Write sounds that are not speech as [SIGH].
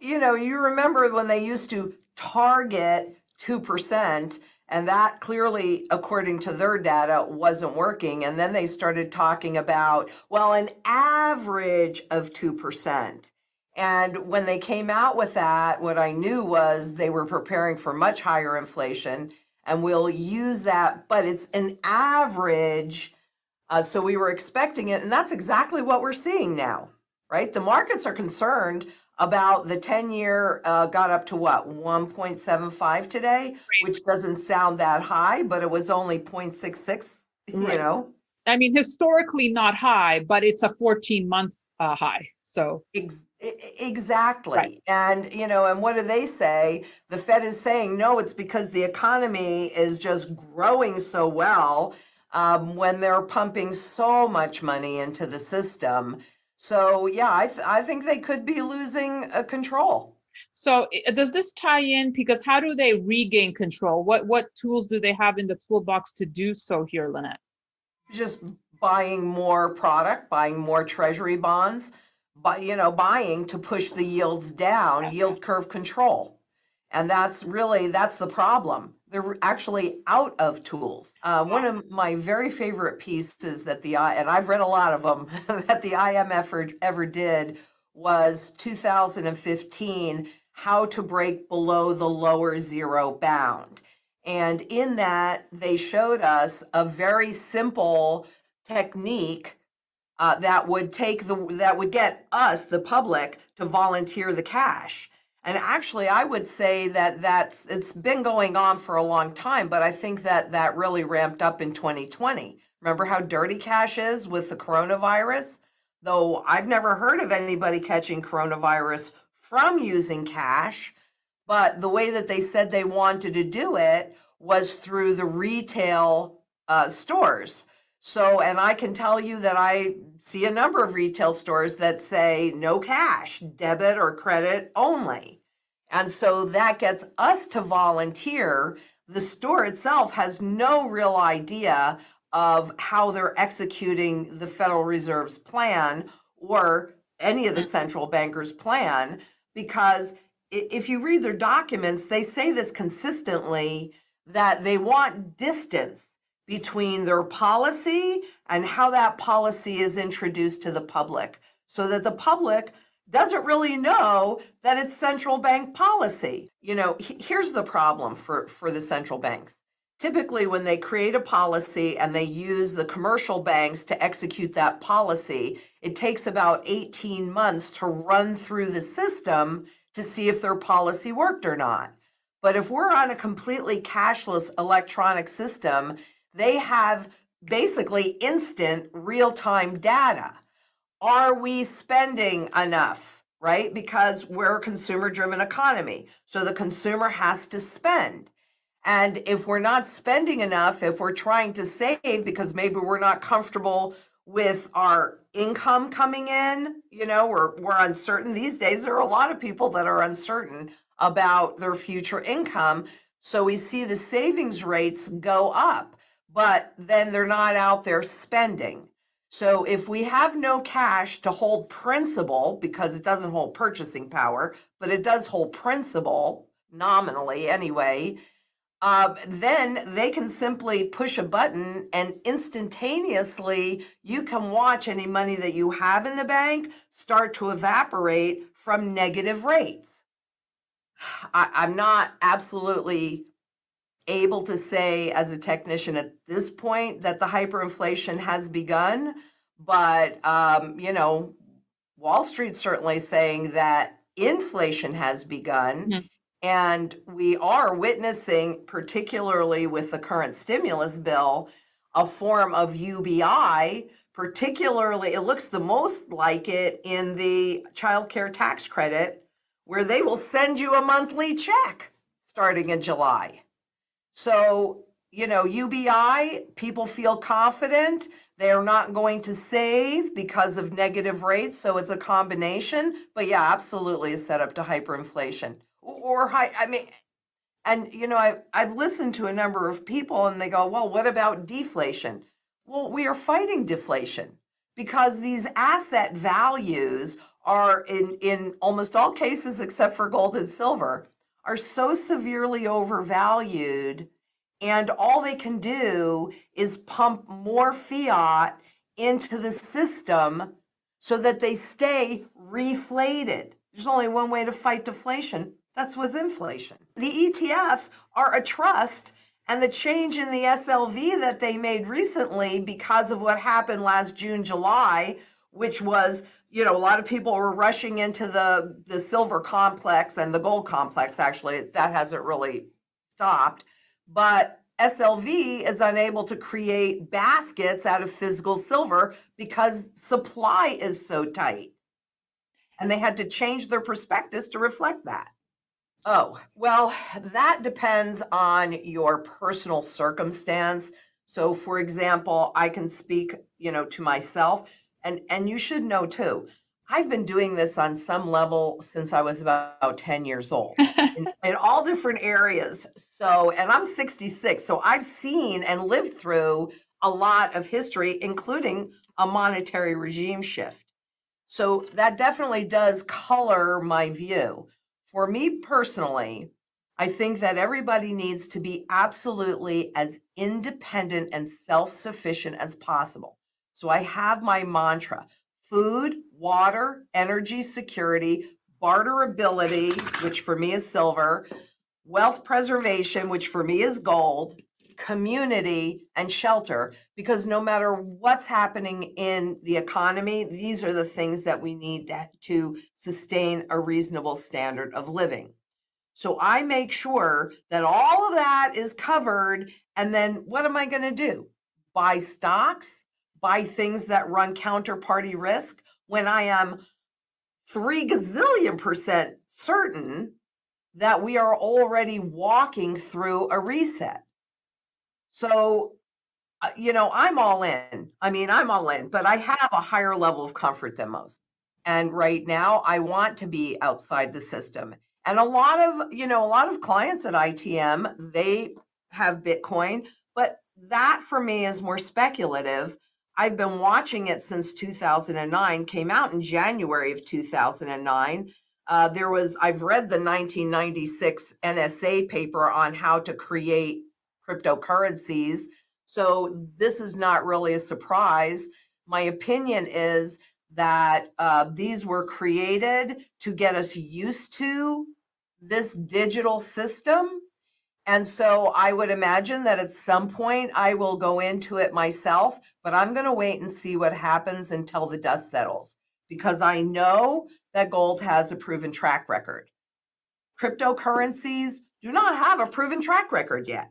you know, you remember when they used to target 2%, and that clearly, according to their data, wasn't working. And then they started talking about, well, an average of 2%. And when they came out with that, what I knew was they were preparing for much higher inflation, and we'll use that, but it's an average. Uh, so we were expecting it, and that's exactly what we're seeing now, right? The markets are concerned about the 10 year uh, got up to what 1.75 today which doesn't sound that high but it was only 0.66 you Right. know I mean, historically not high, but it's a 14 month uh, high. So Ex- exactly Right. and you know and what do they say the fed is saying no it's because the economy is just growing so well um, when they're pumping so much money into the system so yeah i, th- I think they could be losing uh, control So does this tie in because how do they regain control? What what tools do they have in the toolbox to do so here, Lynette? just buying more product, buying more treasury bonds, but you know, buying to push the yields down, yield curve control. And that's really that's the problem. They're actually out of tools. Uh, one of my very favorite pieces that the I and I've read a lot of them [LAUGHS] that the IMF ever, ever did was 2015 how to break below the lower zero bound. And in that, they showed us a very simple technique uh, that would take the that would get us, the public, to volunteer the cash. And actually, I would say that that's it's been going on for a long time, but I think that that really ramped up in 2020. Remember how dirty cash is with the coronavirus? Though I've never heard of anybody catching coronavirus from using cash, but the way that they said they wanted to do it was through the retail uh, stores. So, and I can tell you that I see a number of retail stores that say no cash, debit or credit only. And so that gets us to volunteer. The store itself has no real idea of how they're executing the Federal Reserve's plan or any of the central bankers' plan because if you read their documents, they say this consistently that they want distance between their policy and how that policy is introduced to the public so that the public doesn't really know that it's central bank policy. You know, here's the problem for, for the central banks. Typically, when they create a policy and they use the commercial banks to execute that policy, it takes about 18 months to run through the system to see if their policy worked or not. But if we're on a completely cashless electronic system, they have basically instant real time data. Are we spending enough? Right? Because we're a consumer driven economy. So the consumer has to spend. And if we're not spending enough, if we're trying to save because maybe we're not comfortable with our income coming in, you know, we're, we're uncertain. These days, there are a lot of people that are uncertain about their future income. So we see the savings rates go up, but then they're not out there spending. So if we have no cash to hold principal, because it doesn't hold purchasing power, but it does hold principal nominally anyway, uh, then they can simply push a button and instantaneously you can watch any money that you have in the bank start to evaporate from negative rates. [SIGHS] I, I'm not absolutely able to say as a technician at this point that the hyperinflation has begun, but um, you know, Wall Street's certainly saying that inflation has begun. Mhm. And we are witnessing, particularly with the current stimulus bill, a form of UBI, particularly, it looks the most like it in the child care tax credit, where they will send you a monthly check starting in July. So, you know, UBI, people feel confident. They are not going to save because of negative rates. So it's a combination. But yeah, absolutely a setup to hyperinflation. Or, or high, I mean, and you know, I've, I've listened to a number of people and they go, well, what about deflation? Well, we are fighting deflation because these asset values are in, in almost all cases except for gold and silver, are so severely overvalued and all they can do is pump more fiat into the system so that they stay reflated. There's only one way to fight deflation that's with inflation. The ETFs are a trust, and the change in the SLV that they made recently because of what happened last June, July, which was you know, a lot of people were rushing into the the silver complex and the gold complex. Actually, that hasn't really stopped, but SLV is unable to create baskets out of physical silver because supply is so tight. And they had to change their prospectus to reflect that. Oh, well, that depends on your personal circumstance. So for example, I can speak, you know, to myself and and you should know too. I've been doing this on some level since I was about 10 years old in, [LAUGHS] in, all different areas. So, and I'm 66, so I've seen and lived through a lot of history, including a monetary regime shift. So, that definitely does color my view. For me personally, I think that everybody needs to be absolutely as independent and self sufficient as possible. So, I have my mantra food, water, energy security, barterability, which for me is silver, wealth preservation, which for me is gold, community, and shelter. Because no matter what's happening in the economy, these are the things that we need to, sustain a reasonable standard of living. So I make sure that all of that is covered. And then what am I going to do? Buy stocks buy things that run counterparty risk when I am three gazillion percent certain that we are already walking through a reset. So, uh, you know, I'm all in. I mean, I'm all in, but I have a higher level of comfort than most. And right now, I want to be outside the system. And a lot of, you know, a lot of clients at ITM, they have Bitcoin, but that for me is more speculative I've been watching it since 2009, came out in January of 2009. Uh, there was, I've read the 1996 NSA paper on how to create cryptocurrencies. So this is not really a surprise. My opinion is that uh, these were created to get us used to this digital system and so I would imagine that at some point I will go into it myself, but I'm going to wait and see what happens until the dust settles because I know that gold has a proven track record. Cryptocurrencies do not have a proven track record yet.